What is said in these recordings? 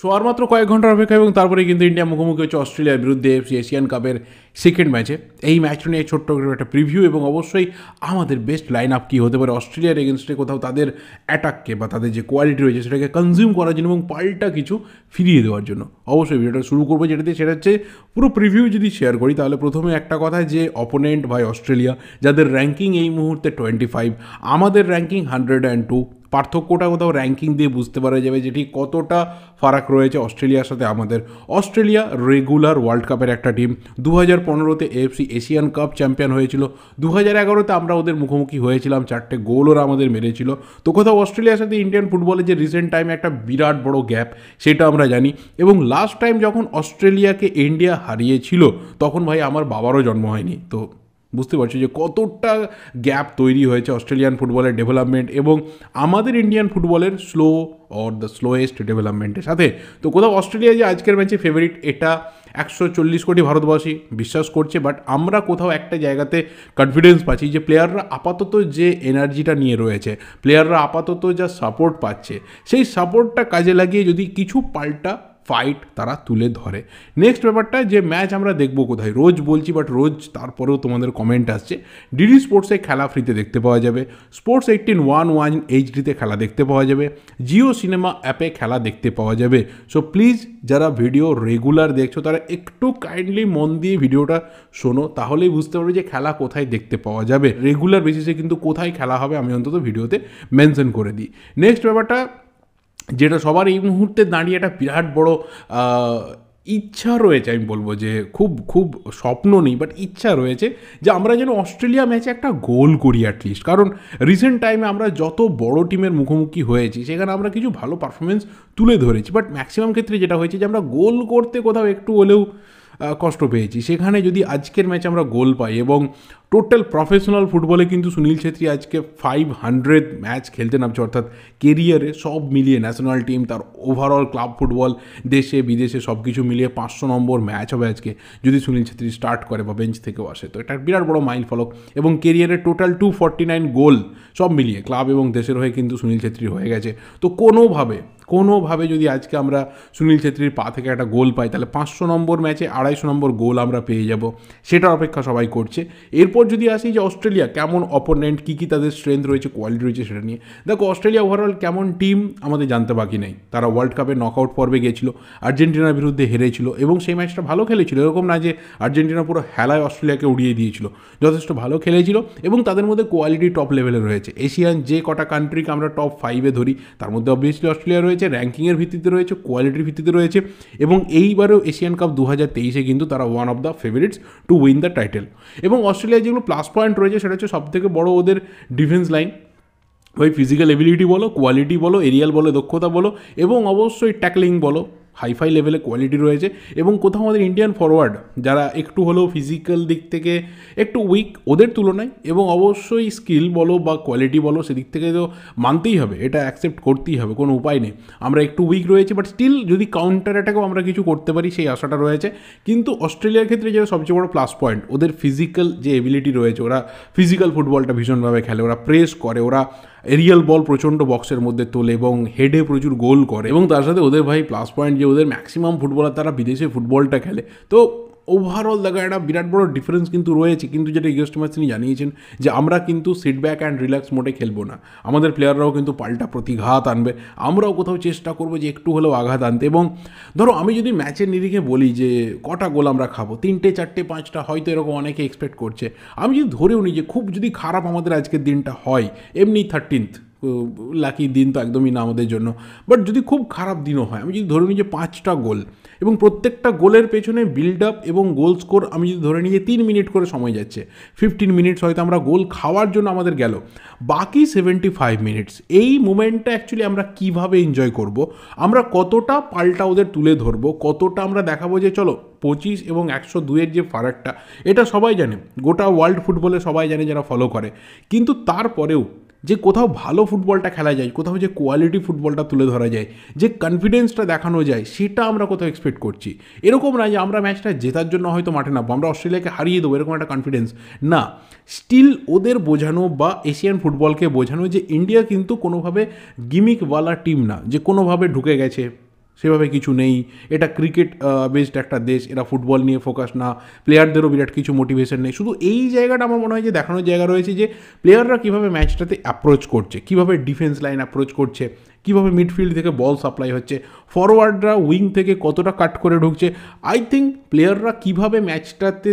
So আর মাত্র কয়েক ঘণ্টার অপেক্ষা এবং তারপরে কিন্তু ইন্ডিয়া মুখোমুখি হচ্ছে অস্ট্রেলিয়ার বিরুদ্ধে এশিয়ান কাপের সেকেন্ড ম্যাচে এই ম্যাচ নিয়ে ছোট্ট একটা প্রিভিউ এবং অবশ্যই আমাদের বেস্ট লাইন আপ কী হতে পারে অস্ট্রেলিয়ার এগেনস্টে কোথাও তাদের অ্যাটাককে বা তাদের যে কোয়ালিটি রয়েছে সেটাকে কনজিউম করার জন্য এবং পাল্টা কিছু ফিরিয়ে দেওয়ার জন্য। অবশ্যই ভিডিওটা শুরু করব যেটা দিয়ে সেটা হচ্ছে পুরো প্রিভিউ যদি শেয়ার করি তাহলে প্রথমে একটা কথা যে অপোনেন্ট ভাই অস্ট্রেলিয়া, যাদের র্যাঙ্কিং এই মুহূর্তে টোয়েন্টি ফাইভ আমাদের র্যাঙ্কিং হান্ড্রেড অ্যান্ড টু পার্থক্যটা কোথাও র্যাঙ্কিং দিয়ে বুঝতে পারা যাবে যেটি কতটা ফারাক রয়েছে অস্ট্রেলিয়ার সাথে আমাদের। অস্ট্রেলিয়া রেগুলার ওয়ার্ল্ড কাপের একটা টিম দু হাজার পনেরোতে এফসি এশিয়ান কাপ চ্যাম্পিয়ন হয়েছিল। দু হাজার এগারোতে আমরা ওদের মুখোমুখি হয়েছিলাম। চারটে গোল ওরা আমাদের মেরেছিল। তো কোথাও অস্ট্রেলিয়ার সাথে ইন্ডিয়ান ফুটবলের যে রিসেন্ট টাইমে একটা বিরাট বড় গ্যাপ সেটা আমরা জানি। এবং লাস্ট টাইম যখন অস্ট্রেলিয়াকে ইন্ডিয়া হারিয়েছিল, তখন ভাই আমার বাবারও জন্ম হয়নি। তো বুঝতে পারছি যে কতটা গ্যাপ তৈরি হয়েছে অস্ট্রেলিয়ান ফুটবলের ডেভেলপমেন্ট এবং আমাদের ইন্ডিয়ান ফুটবলের স্লো অর দ্য স্লোয়েস্ট ডেভেলপমেন্টের সাথে। তো কোথাও অস্ট্রেলিয়া যে আজকের ম্যাচে ফেভারিট এটা একশো চল্লিশ কোটি ভারতবাসী বিশ্বাস করছে বাট আমরা কোথাও একটা জায়গাতে কনফিডেন্স পাচ্ছি যে প্লেয়াররা আপাতত যে এনার্জিটা নিয়ে রয়েছে প্লেয়াররা আপাতত যা সাপোর্ট পাচ্ছে, সেই সাপোর্টটা কাজে লাগিয়ে যদি কিছু পাল্টা ফাইট তারা তুলে ধরে। নেক্সট ব্যাপারটা, যে ম্যাচ আমরা দেখব কোথায়? রোজ বলছি বাট রোজ তারপরেও তোমাদের কমেন্ট আসছে। ডিডি স্পোর্টসে খেলা ফ্রিতে দেখতে পাওয়া যাবে। স্পোর্টস এইটিন ওয়ান ওয়ান এইচডিতে খেলা দেখতে পাওয়া যাবে। জিও সিনেমা অ্যাপে খেলা দেখতে পাওয়া যাবে। সো প্লিজ যারা ভিডিও রেগুলার দেখছ, তারা একটু কাইন্ডলি মন দিয়ে ভিডিওটা শোনো। তাহলেই বুঝতে পারবে যে খেলা কোথায় দেখতে পাওয়া যাবে। রেগুলার বেসিসে কিন্তু কোথায় খেলা হবে, আমি অন্তত ভিডিওতে মেনশন করে দিই। নেক্সট ব্যাপারটা যেটা সবার এই মুহূর্তে দাঁড়িয়ে একটা বিরাট বড় ইচ্ছা রয়েছে, আমি বলব যে খুব খুব স্বপ্ন নেই বাট ইচ্ছা রয়েছে যে আমরা যেন অস্ট্রেলিয়া ম্যাচে একটা গোল করি অ্যাটলিস্ট কারণ রিসেন্ট টাইমে আমরা যত বড় টিমের মুখোমুখি হয়েছি, সেখানে আমরা কিছু ভালো পারফরমেন্স তুলে ধরেছি। বাট ম্যাক্সিমাম ক্ষেত্রে যেটা হয়েছে যে আমরা গোল করতে কোথাও একটু হলেও কষ্ট পেয়েছি। সেখানে যদি আজকের ম্যাচে আমরা গোল পাই এবং টোটাল প্রফেশনাল ফুটবলে কিন্তু সুনীল ছেত্রী আজকে ফাইভ হান্ড্রেড ম্যাচ খেলতে নামছে, অর্থাৎ কেরিয়ারে সব মিলিয়ে ন্যাশনাল টিম তার ওভারঅল ক্লাব ফুটবল দেশে, বিদেশে সব কিছু মিলিয়ে পাঁচশো নম্বর ম্যাচ হবে আজকে, যদি সুনীল ছেত্রী স্টার্ট করে বা বেঞ্চ থেকেও আসে। তো এটা বিরাট বড় মাইল ফলক এবং কেরিয়ারে total two forty nine goal সব মিলিয়ে ক্লাব এবং দেশের হয়ে কিন্তু সুনীল ছেত্রী হয়ে গেছে। তো কোনোভাবে কোনোভাবে যদি আজকে আমরা সুনীল ছেত্রীর পা থেকে একটা গোল পাই, তাহলে পাঁচশো নম্বর ম্যাচে আড়াইশো নম্বর গোল আমরা পেয়ে যাব, সেটার অপেক্ষা সবাই করছে। এরপর যদি আসি যে অস্ট্রেলিয়া কেমন অপোনেন্ট কী কী তাদের স্ট্রেংথ রয়েছে কোয়ালিটি রয়েছে সেটা নিয়ে। দেখো, অস্ট্রেলিয়া ওভারঅল কেমন টিম আমাদের জানতে বাকি নেই। তারা ওয়ার্ল্ড কাপে নকআউট পর্বে গিয়েছিল আর্জেন্টিনার বিরুদ্ধে হেরেছিল এবং সেই ম্যাচটা ভালো খেলেছিল। এরকম না যে আর্জেন্টিনা পুরো হেলায় অস্ট্রেলিয়াকে উড়িয়ে দিয়েছিল। যথেষ্ট ভালো খেলেছিল এবং তাদের মধ্যে কোয়ালিটি টপ লেভেলে রয়েছে। এশিয়ান যে কটা কান্ট্রিকে আমরা টপ ফাইভে ধরি, তার মধ্যে অবভিয়াসলি অস্ট্রেলিয়া রয়েছে র্যাঙ্কিংয়ের ভিত্তিতে রয়েছে কোয়ালিটির ভিত্তিতে রয়েছে এবং এইবারেও এশিয়ান কাপ দু হাজার তেইশে কিন্তু তারা one of the favourites to win the title এবং অস্ট্রেলিয়ার যেগুলো প্লাস পয়েন্ট রয়েছে সেটা হচ্ছে সবথেকে বড় ওদের ডিফেন্স লাইন ওই ফিজিক্যাল এবিলিটি বলো কোয়ালিটি বলো এরিয়াল বলো, দক্ষতা বলো, এবং অবশ্যই ট্যাকলিং বলো। হাইফাই লেভেলে কোয়ালিটি রয়েছে এবং কোথাও আমাদের ইন্ডিয়ান ফরওয়ার্ড যারা একটু হলেও ফিজিক্যাল দিক থেকে একটু উইক ওদের তুলনায় এবং অবশ্যই স্কিল বলো বা কোয়ালিটি বলো সেদিক থেকে তো মানতেই হবে, এটা অ্যাকসেপ্ট করতেই হবে, কোনো উপায় নেই। আমরা একটু উইক রয়েছে বাট স্টিল যদি কাউন্টার অ্যাটাকেও আমরা কিছু করতে পারি, সেই আশাটা রয়েছে। কিন্তু অস্ট্রেলিয়ার ক্ষেত্রে যেটা সবচেয়ে বড় প্লাস পয়েন্ট ওদের ফিজিক্যাল যে এবিলিটি রয়েছে, ওরা ফিজিক্যাল ফুটবলটা ভীষণভাবে খেলে, ওরা প্রেস করে, ওরা এরিয়াল বল প্রচণ্ড বক্সের মধ্যে তোলে এবং হেডে প্রচুর গোল করে এবং তার সাথে ওদের ভাই প্লাস পয়েন্ট যে ওদের ম্যাক্সিমাম ফুটবলার তারা বিদেশে ফুটবলটা খেলে। তো ওভারঅল দেখা একটা বিরাট বড় ডিফারেন্স কিন্তু রয়েছে। কিন্তু যেটা ইগস্ট ম্যাচ তিনি জানিয়েছেন যে আমরা কিন্তু সিটব্যাক অ্যান্ড রিল্যাক্স মোটে খেলব না। আমাদের প্লেয়াররাও কিন্তু পাল্টা প্রতিঘাত আনবে। আমরাও কোথাও চেষ্টা করব যে একটু হলেও আঘাত আনতে। এবং ধরো আমি যদি ম্যাচের নিরিখে বলি যে কটা গোল আমরা খাব, তিনটে, চারটে, পাঁচটা, হয়তো এরকম অনেকে এক্সপেক্ট করছে। আমি যদি ধরেও নিই যে খুব যদি খারাপ আমাদের আজকের দিনটা হয়, এমনি থার্টিন্থ লাকি দিন তো একদমই না আমাদের জন্য। বাট যদি খুব খারাপ দিনও হয়, আমি যদি ধরে নিই যে পাঁচটা গোল এবং প্রত্যেকটা গোলের পেছনে বিল্ড আপ এবং গোল স্কোর আমি যদি ধরে নিই যে তিন মিনিট করে সময় যাচ্ছে ফিফটিন মিনিটস হয়তো আমরা গোল খাওয়ার জন্য আমাদের গেল। বাকি সেভেন্টি ফাইভ মিনিটস এই মুমেন্টটা অ্যাকচুয়ালি আমরা কীভাবে এনজয় করব? আমরা কতটা পাল্টা ওদের তুলে ধরবো? কতটা আমরা দেখাবো যে চলো, পঁচিশ এবং একশো দুইয়ের যে ফারাকটা, এটা সবাই জানে। গোটা ওয়ার্ল্ড ফুটবলে সবাই জানে যারা ফলো করে। কিন্তু তারপরেও যে কোথাও ভালো ফুটবলটা খেলা যায়, কোথাও যে কোয়ালিটি ফুটবলটা তুলে ধরা যায়, যে কনফিডেন্সটা দেখানো যায়, সেটা আমরা কোথাও এক্সপেক্ট করছি। এরকম না যে আমরা ম্যাচটা জেতার জন্য হয়তো মাঠে নামবো, আমরা অস্ট্রেলিয়াকে হারিয়ে দেবো, এরকম একটা কনফিডেন্স না স্টিল ওদের বোঝানো বা এশিয়ান ফুটবলকে বোঝানো যে ইন্ডিয়া কিন্তু কোনোভাবে গিমিকওয়ালা টিম না, যে কোনোভাবে ঢুকে গেছে সেভাবে কিছু নেই। এটা ক্রিকেট বেসড একটা দেশ, এরা ফুটবল নিয়ে ফোকাস না। প্লেয়ারদেরও বিরাট কিছু মোটিভেশন নেই। শুধু এই জায়গাটা আমার মনে হয় যে দেখানোর জায়গা রয়েছে যে প্লেয়াররা কীভাবে ম্যাচটাতে অ্যাপ্রোচ করছে, কীভাবে ডিফেন্স লাইন অ্যাপ্রোচ করছে, কীভাবে মিডফিল্ড থেকে বল সাপ্লাই হচ্ছে ফরওয়ার্ডরা উইং থেকে কতটা কাট করে ঢুকছে। আই থিঙ্ক প্লেয়াররা কীভাবে ম্যাচটাতে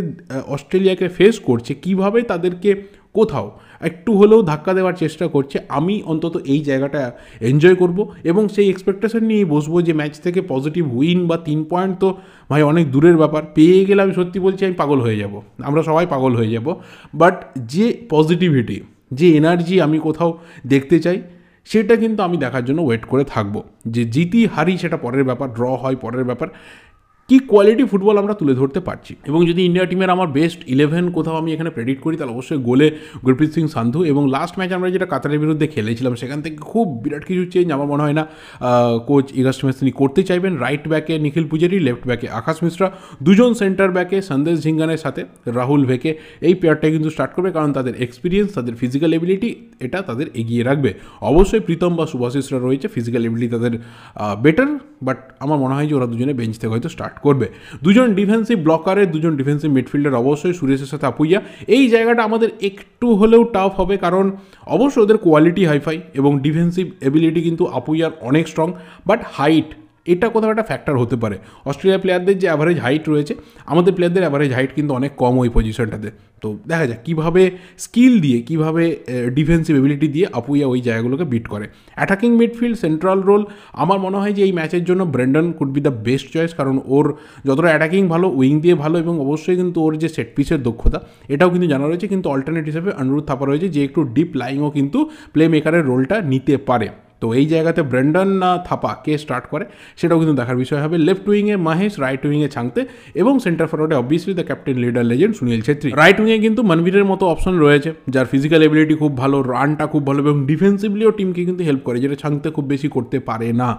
অস্ট্রেলিয়াকে ফেস করছে, কীভাবে তাদেরকে কোথাও একটু হলেও ধাক্কা দেওয়ার চেষ্টা করছে, আমি অন্তত এই জায়গাটা এনজয় করব এবং সেই এক্সপেকটেশন নিয়েই বসবো যে ম্যাচ থেকে পজিটিভ উইন বা তিন পয়েন্ট তো ভাই অনেক দূরের ব্যাপার। পেয়ে গেলে আমি সত্যি বলছি আমি পাগল হয়ে যাব। আমরা সবাই পাগল হয়ে যাব। বাট যে পজিটিভিটি যে এনার্জি আমি কোথাও দেখতে চাই, সেটা কিন্তু আমি দেখার জন্য ওয়েট করে থাকব। যে জিতি, হারি সেটা পরের ব্যাপার ড্র হয় পরের ব্যাপার। কি কোয়ালিটি ফুটবল আমরা তুলে ধরতে পারছি? এবং যদি ইন্ডিয়া টিমের আমার বেস্ট ইলেভেন কোথাও আমি এখানে প্রেডিক্ট করি, তাহলে অবশ্যই গোলে গুরপ্রীত সিং সান্ধু এবং লাস্ট ম্যাচ আমরা যেটা কাতারের বিরুদ্ধে খেলেছিলাম, সেখান থেকে খুব বিরাট কিছু চেঞ্জ আমার মনে হয় না কোচ ইগাস্ট তিনি করতে চাইবেন। রাইট ব্যাকে নিখিল পূজারি লেফট ব্যাকে আকাশ মিশ্রা দুজন সেন্টার ব্যাকে সন্দেশ ঝিঙ্গানের সাথে রাহুল ভেকে এই পেয়ারটাই কিন্তু স্টার্ট করবে কারণ তাদের এক্সপিরিয়েন্স তাদের ফিজিক্যাল এবিলিটি এটা তাদের এগিয়ে রাখবে। অবশ্যই প্রীতম বা সুভাশিসরা রয়েছে ফিজিক্যাল এবিলিটি তাদের বেটার বাট আমার মনে হয় যে ওরা দুজনে বেঞ্চ থেকে হয়তো স্টার্ট করবে। দুজন ডিফেন্সিভ ব্লকারে দুজন ডিফেন্সিভ মিডফিল্ডার অবশ্যই সুরেশের সাথে আপুইয়া। এই জায়গাটা আমাদের একটু হলেও টাফ হবে কারণ অবশ্যই ওদের কোয়ালিটি হাইফাই এবং ডিফেন্সিভ এবিলিটি কিন্তু আপুইয়ার অনেক স্ট্রং বাট হাইট এটা কোথাও একটা ফ্যাক্টর হতে পারে। অস্ট্রেলিয়ার প্লেয়ারদের যে অ্যাভারেজ হাইট রয়েছে, আমাদের প্লেয়ারদের অ্যাভারেজ হাইট কিন্তু অনেক কম ওই পজিশনটাতে তো দেখা যাক কীভাবে স্কিল দিয়ে, কীভাবে ডিফেন্সিভ এবিলিটি দিয়ে আপুইয়া ওই জায়গাগুলোকে বিট করে। অ্যাটাকিং মিডফিল্ড সেন্ট্রাল রোল আমার মনে হয় যে এই ম্যাচের জন্য Brandon could be the best choice কারণ ওর যতটা অ্যাটাকিং ভালো উইং দিয়ে ভালো এবং অবশ্যই কিন্তু ওর যে সেট পিসের দক্ষতা, এটাও কিন্তু জানা রয়েছে। কিন্তু অল্টারনেট হিসেবে অনুরোধ থাপা রয়েছে যে একটু ডিপ লাইংও কিন্তু প্লে মেকারের রোলটা নিতে পারে। তো এই জায়গাতে ব্রেন্ডন না থাপা কে স্টার্ট করে, সেটাও কিন্তু দেখার বিষয় হবে। লেফট উইংয়ে মাহেশ রাইট উইংয়ে ছাংতে এবং centre ফরওয়ার্ডে obviously the captain leader legend Sunil Chhetri. Right উইংয়ে কিন্তু মনবীরের মতো অপশন রয়েছে, যার ফিজিক্যাল এবিলিটি খুব ভালো রানটা খুব ভালো এবং ডিফেন্সিভলিও টিমকে কিন্তু হেল্প করে, যেটা ছাংতে খুব বেশি করতে পারে না।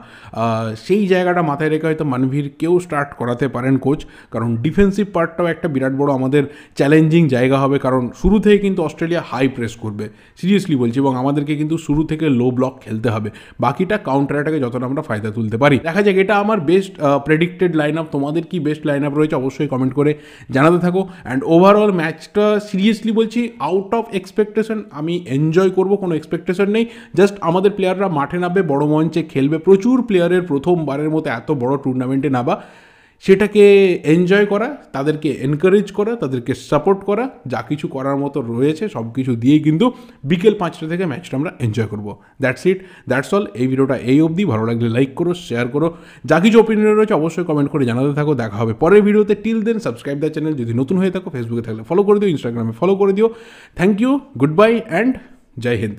সেই জায়গাটা মাথায় রেখে হয়তো মানভীর কেউ স্টার্ট করাতে পারেন কোচ কারণ ডিফেন্সিভ পার্টটাও একটা বিরাট বড় আমাদের চ্যালেঞ্জিং জায়গা হবে, কারণ শুরু থেকে কিন্তু অস্ট্রেলিয়া হাই প্রেস করবে। সিরিয়াসলি বলছি, এবং আমাদেরকে কিন্তু শুরু থেকে লো ব্লক খেলতে হবে। বাকিটা কাউন্টার অ্যাটাকে যতটা আমরা ফায়দা তুলতে পারি। দেখা যাক, এটা আমার বেস্ট প্রেডিক্টেড লাইন আপ তোমাদের কি বেস্ট লাইন আপ রয়েছে অবশ্যই কমেন্ট করে জানাতে থাকো। অ্যান্ড ওভারঅল ম্যাচটা সিরিয়াসলি বলছি আউট অফ এক্সপেকটেশন আমি এনজয় করব, কোনো এক্সপেকটেশন নেই। জাস্ট আমাদের প্লেয়াররা মাঠে নামবে, বড় মঞ্চে খেলবে। প্রচুর প্লেয়ারের প্রথমবারের মতো এত বড় টুর্নামেন্টে নাবা সেটাকে এনজয় করা, তাদেরকে এনকারেজ করা, তাদেরকে সাপোর্ট করা, যা কিছু করার মতো রয়েছে, সব কিছু দিয়েই কিন্তু বিকেল পাঁচটা থেকে ম্যাচটা আমরা এনজয় করব। দ্যাটস ইট দ্যাটস অল এই ভিডিওটা এই অবধি। ভালো লাগলে লাইক করো শেয়ার করো। যা কিছু ওপিনিয়ন রয়েছে অবশ্যই কমেন্ট করে জানাতে থাকো। দেখা হবে পরের ভিডিওতে। Till then subscribe the channel যদি নতুন হয়ে থাকো ফেসবুকে থাকলে ফলো করে দিও ইনস্টাগ্রামে ফলো করে দিও। Thank you good bye and Jai Hind